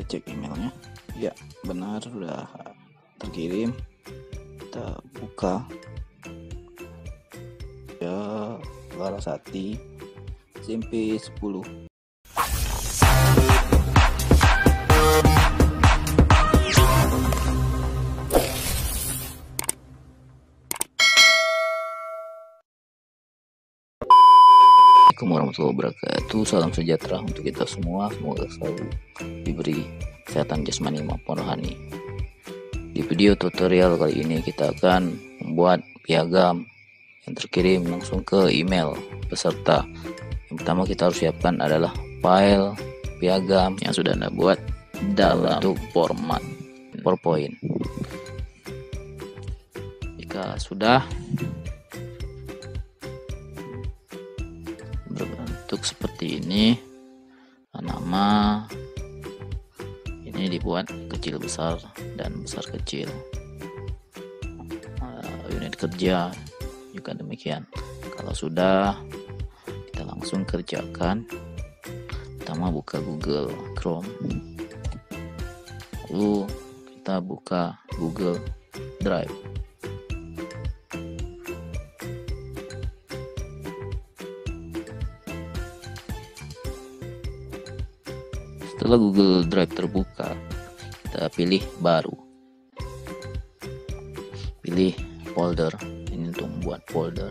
kita cek emailnya. Ya benar sudah terkirim. Kita buka. Ya Larasati SMP 10 Assalamualaikum warahmatullahi wabarakatuh. Salam sejahtera untuk kita semua. Semoga selalu diberi kesehatan jasmani maupun rohani. Di video tutorial kali ini kita akan membuat piagam yang terkirim langsung ke email peserta. Yang pertama kita harus siapkan adalah file piagam yang sudah anda buat dalam. bentuk format PowerPoint. Jika sudah seperti ini nama ini dibuat kecil besar dan besar kecil. Uh, unit kerja juga demikian. Kalau sudah kita langsung kerjakan. Pertama buka Google Chrome. Lalu kita buka Google Drive setelah Google Drive terbuka kita pilih baru. Pilih folder. Ini untuk membuat folder.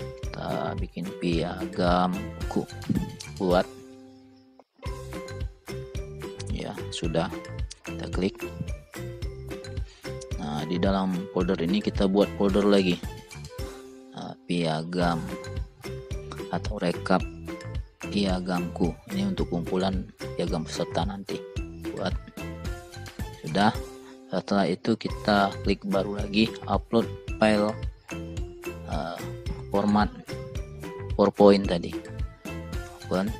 Kita bikin piagam buku buat ya sudah. Kita klik. Nah di dalam folder ini kita buat folder lagi. Nah, piagam atau rekap piagamku. Ini untuk kumpulan piagam peserta nanti. Buat sudah. Setelah itu kita klik baru lagi upload file uh, format PowerPoint tadi. Dan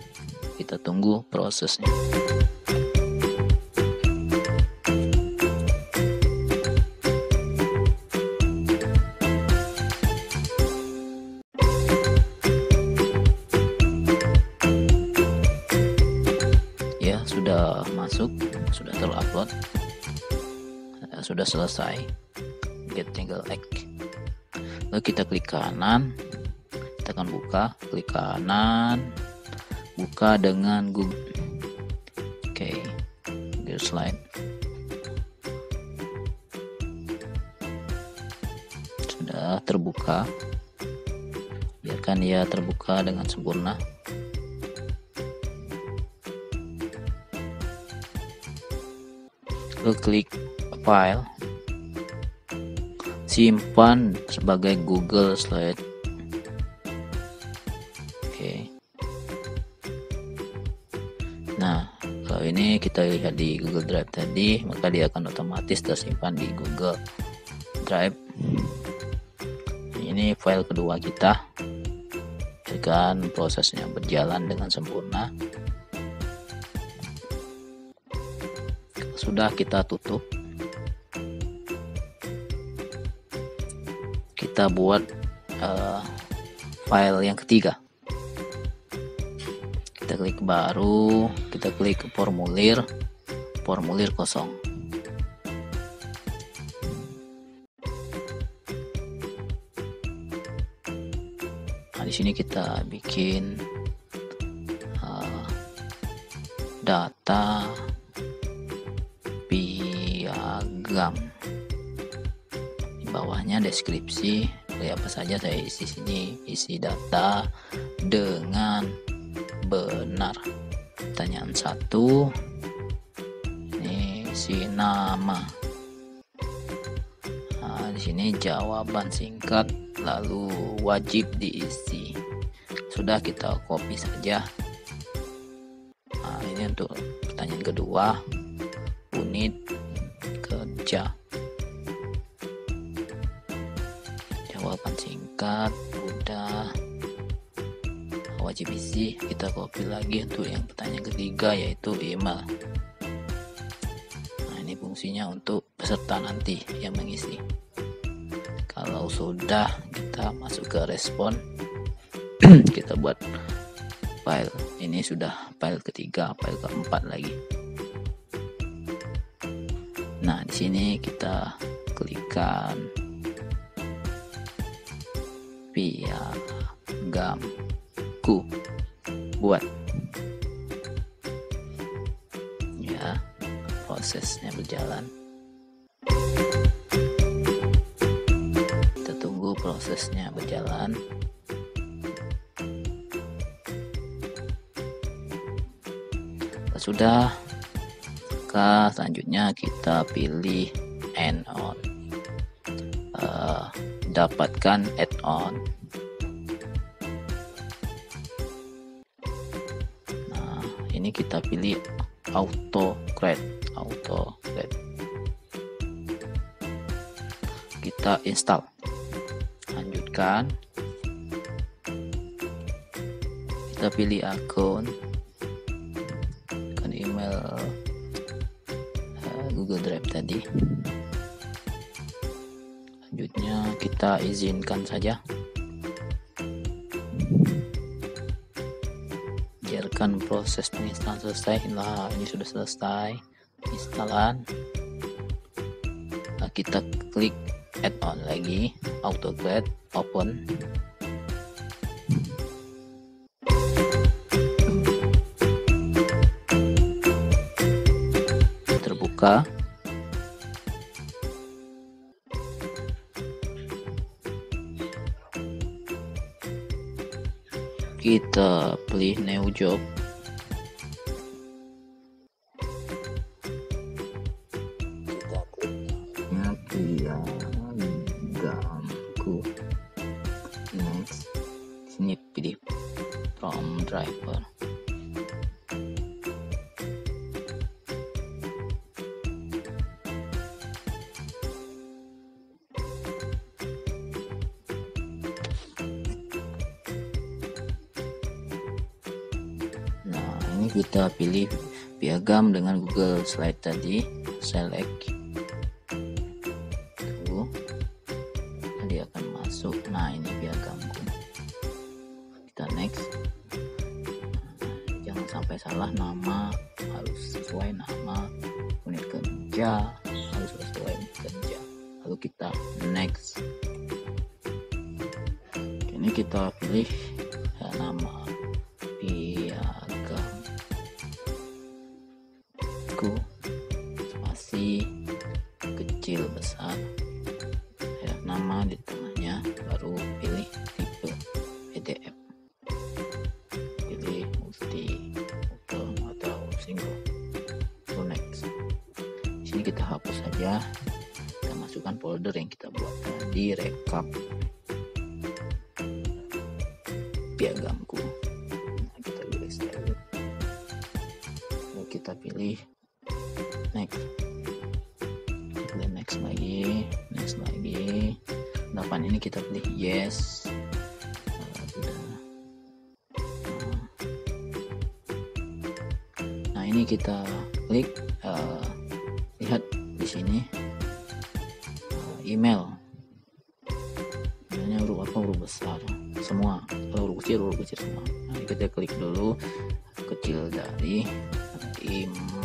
kita tunggu prosesnya masuk sudah terupload uh, sudah selesai. Get tinggal like lalu kita klik kanan kita akan buka klik kanan buka dengan Google. Oke okay. Google slide. Sudah terbuka. Biarkan ia terbuka dengan sempurna lalu klik file simpan sebagai Google Slide. Oke. Nah kalau ini kita lihat di Google Drive tadi maka dia akan otomatis tersimpan di Google Drive. Ini file kedua kita. Dengan prosesnya berjalan dengan sempurna sudah kita tutup. Kita buat uh, file yang ketiga. Kita klik baru kita klik formulir formulir kosong. Nah di sini kita bikin uh, data di bawahnya deskripsi dari apa saja saya isi sini isi data dengan benar. Pertanyaan satu ini isi nama. Nah, di sini jawaban singkat lalu wajib diisi. Sudah kita copy saja. Nah ini untuk pertanyaan kedua jawaban singkat udah. Wajib isi kita copy lagi untuk yang pertanyaan ketiga yaitu email. Nah ini fungsinya untuk peserta nanti yang mengisi. Kalau sudah kita masuk ke respon. Kita buat file. Ini sudah file ketiga file keempat lagi nah di sini kita klikkan. Piagamku buat. Ya prosesnya berjalan. Kita tunggu prosesnya berjalan. Sudah maka selanjutnya kita pilih add on. Uh, dapatkan add-on nah ini kita pilih auto create. Auto create. Kita install. Lanjutkan. Kita pilih akun Google Drive tadi. Selanjutnya kita izinkan saja. Biarkan proses penginstalan selesai. Nah ini sudah selesai. Instalan. Nah, kita klik add-on lagi. AutoCAD open. Terbuka kita pilih new job kita pilih piagam dengan Google Slide tadi. Select. Tuh. Dia akan masuk. Nah ini piagamku. Kita next. Jangan sampai salah. Nama harus sesuai. Nama unit kerja harus sesuai unit kerja. Lalu kita next. Ini kita pilih ya, nama di sini kita hapus saja kita masukkan folder yang kita buat. Tadi rekap. Piagamku nah, kita pilih kita pilih next. Pilih next lagi next lagi. 8 ini kita pilih yes. Nah ini kita klik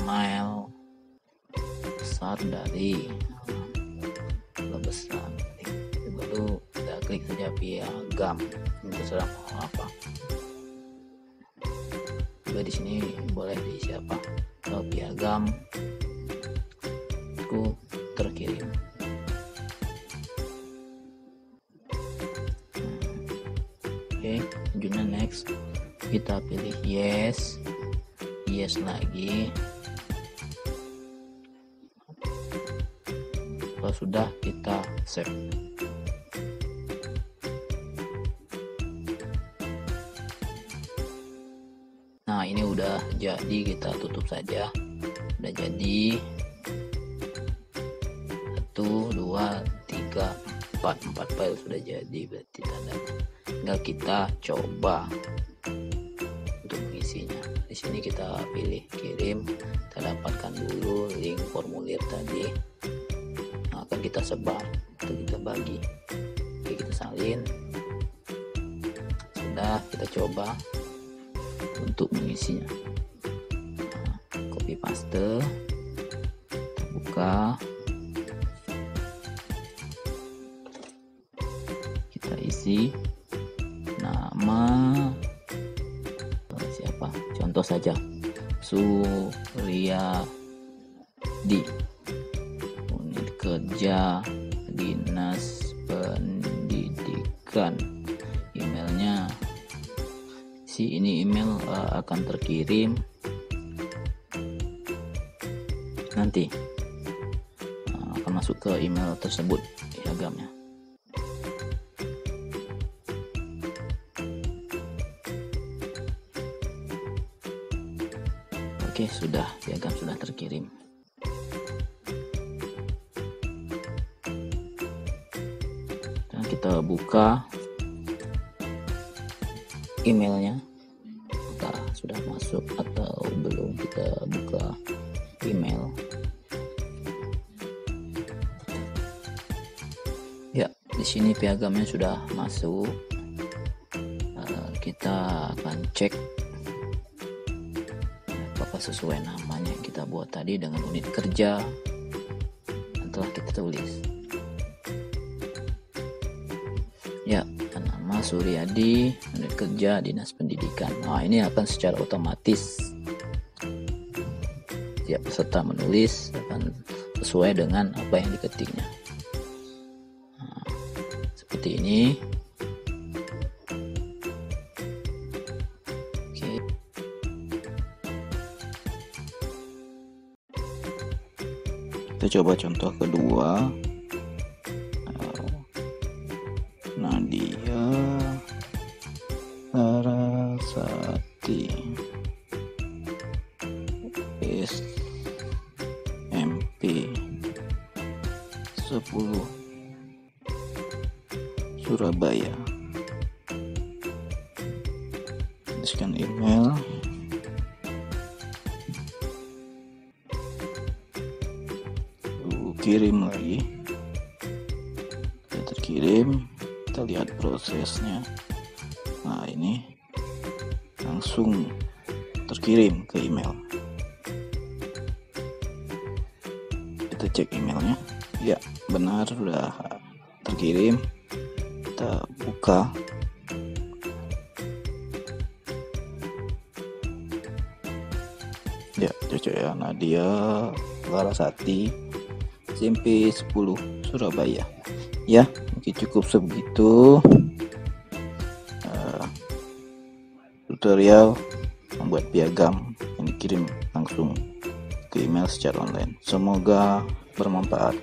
email besar dari besar baru kita klik saja piagam terserah mau apa? Juga di sini boleh diisi apa kalau piagam ku terkirim. Oke okay, next. Kita pilih yes. Yes lagi kalau sudah kita save nah ini udah jadi kita tutup saja. Udah jadi. Satu dua tiga empat. Empat file sudah jadi berarti tanda. Tinggal kita coba untuk mengisinya. Di sini kita pilih kirim. Kita dapatkan dulu link formulir tadi kita sebar itu kita bagi. Oke, kita salin. Sudah kita coba untuk mengisinya. Nah, copy paste. Kita buka. Kita isi nama siapa? Contoh saja. Surya di kerja dinas pendidikan. Emailnya si ini email uh, akan terkirim nanti. Uh, akan masuk ke email tersebut piagamnya Oke, sudah piagam sudah terkirim. Kita buka emailnya. Apakah sudah masuk atau belum? Kita buka email. Ya, di sini piagamnya sudah masuk. Uh, kita akan cek apakah sesuai namanya yang kita buat tadi dengan unit kerja yang telah kita tulis Suryadi unit kerja dinas pendidikan. Nah ini akan secara otomatis. Tiap peserta menulis akan sesuai dengan apa yang diketiknya. Nah, seperti ini. Kita coba contoh kedua 10 Surabaya. Tuliskan email. Kirim lagi. Sudah terkirim. Kita lihat prosesnya. Nah ini langsung terkirim ke email. Kita cek emailnya. Ya benar sudah terkirim. Kita buka. Ya cocok ya. Nadia Larasati SMP 10 Surabaya. Ya mungkin cukup sebegitu uh, tutorial membuat piagam yang dikirim langsung ke email secara online. Semoga bermanfaat